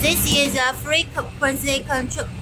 this is a frequency control.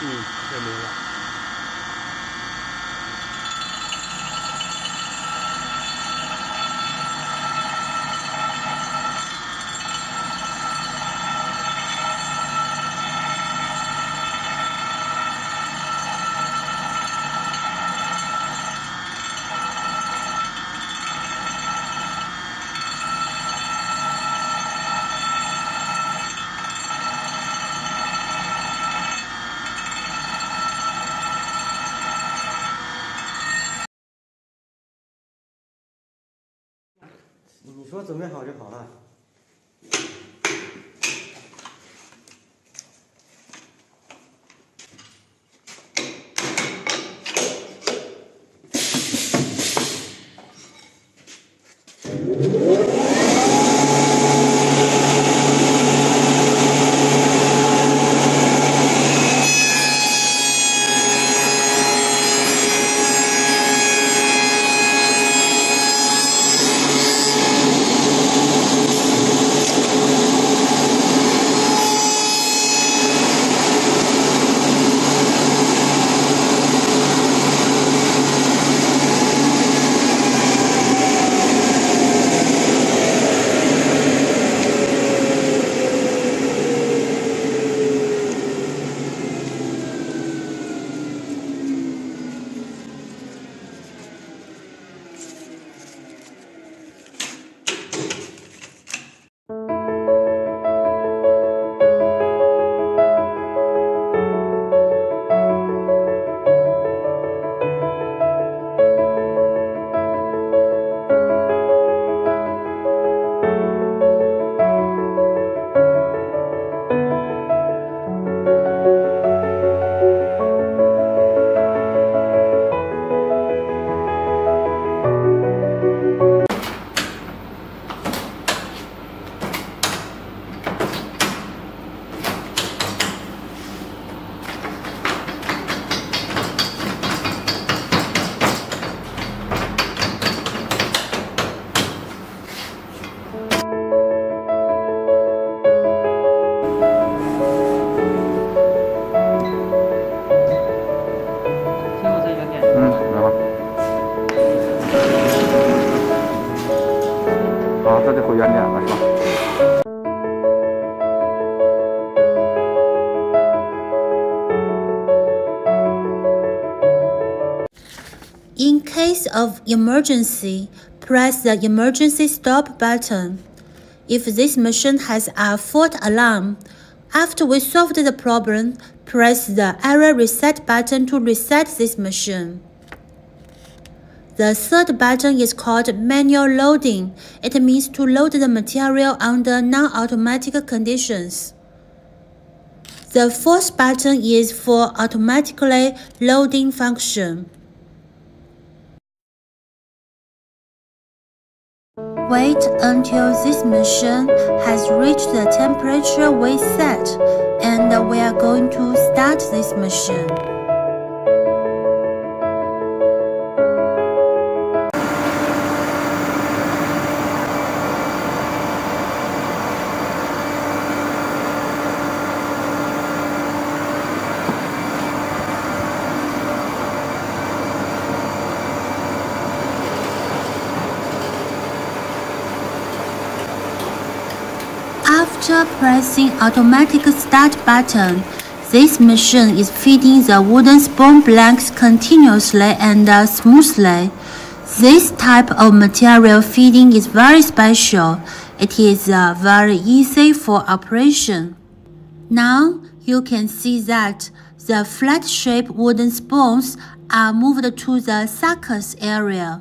嗯太美了 emergency, press the emergency stop button. If this machine has a fault alarm, after we solved the problem, press the error reset button to reset this machine. The third button is called manual loading. It means to load the material under non-automatic conditions. The fourth button is for automatically loading function. Wait until this machine has reached the temperature we set and we are going to start this machine. After pressing automatic start button, this machine is feeding the wooden spoon blanks continuously and uh, smoothly. This type of material feeding is very special. It is uh, very easy for operation. Now you can see that the flat-shaped wooden spoons are moved to the suckers area.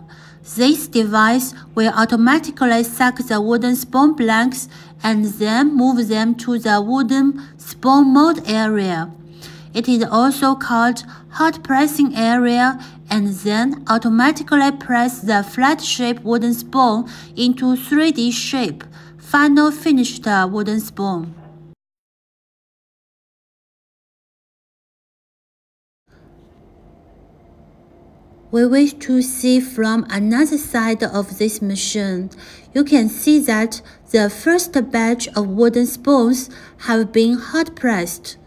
This device will automatically suck the wooden spoon blanks and then move them to the wooden spoon mold area. It is also called hot pressing area and then automatically press the flat shape wooden spoon into 3D shape, final finished wooden spoon. We wish to see from another side of this machine. You can see that the first batch of wooden spoons have been hot pressed,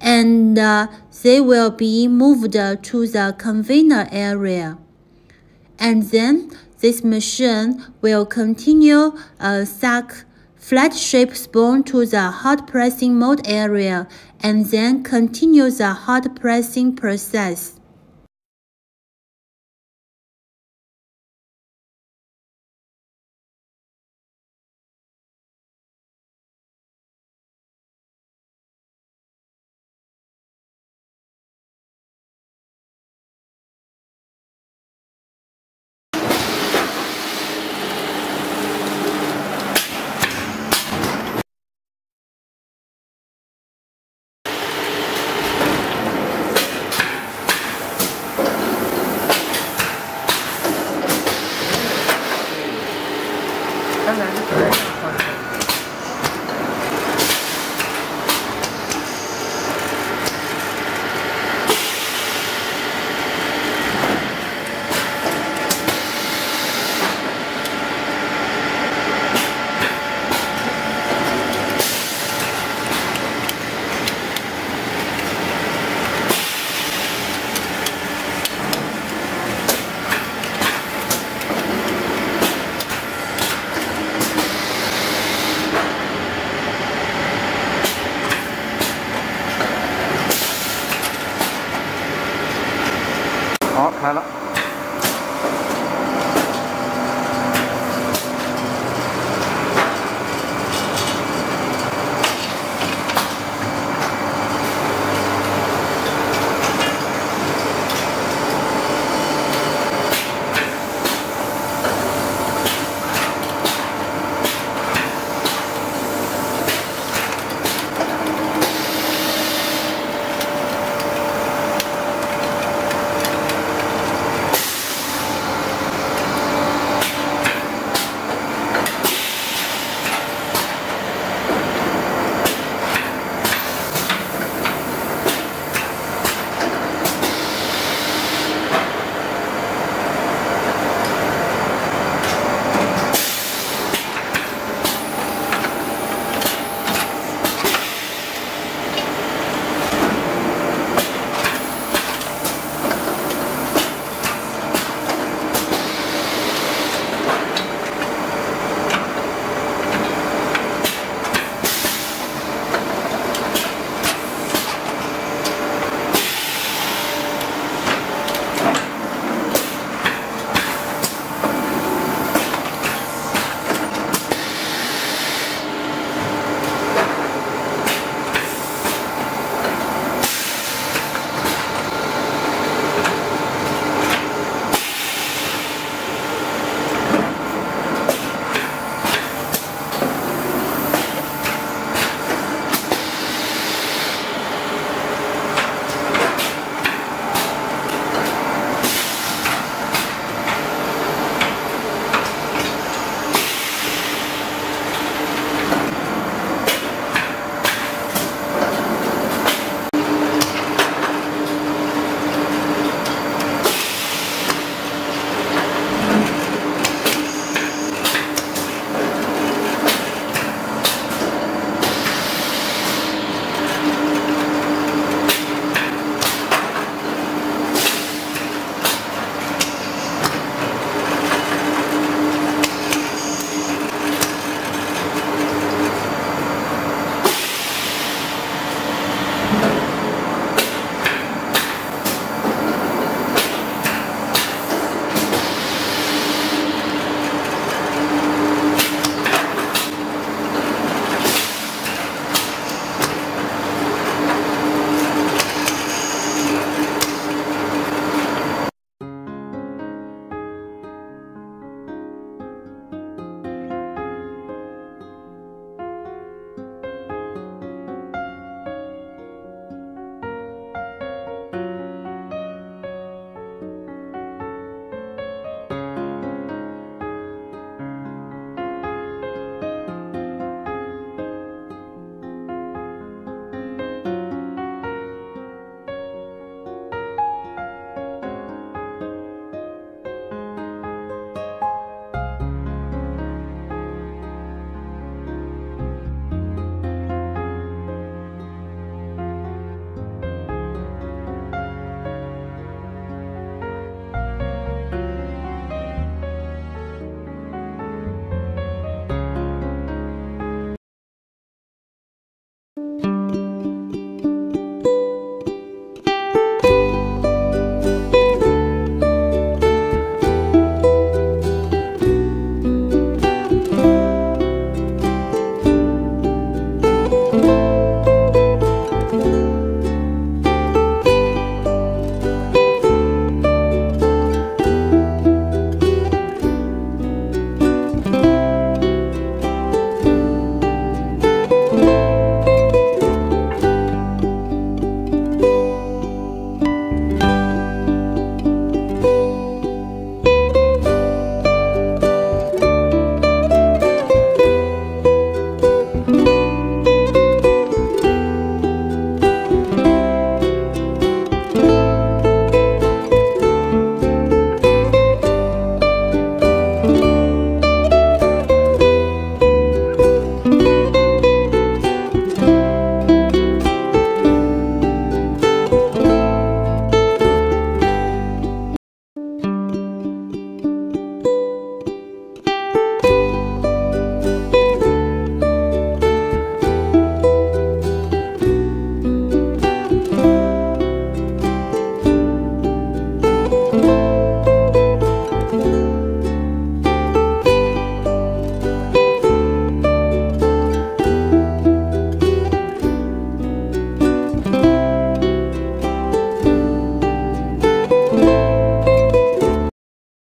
and uh, they will be moved to the conveyor area. And then this machine will continue uh, suck flat shape spoon to the hot pressing mold area and then continue the hot pressing process.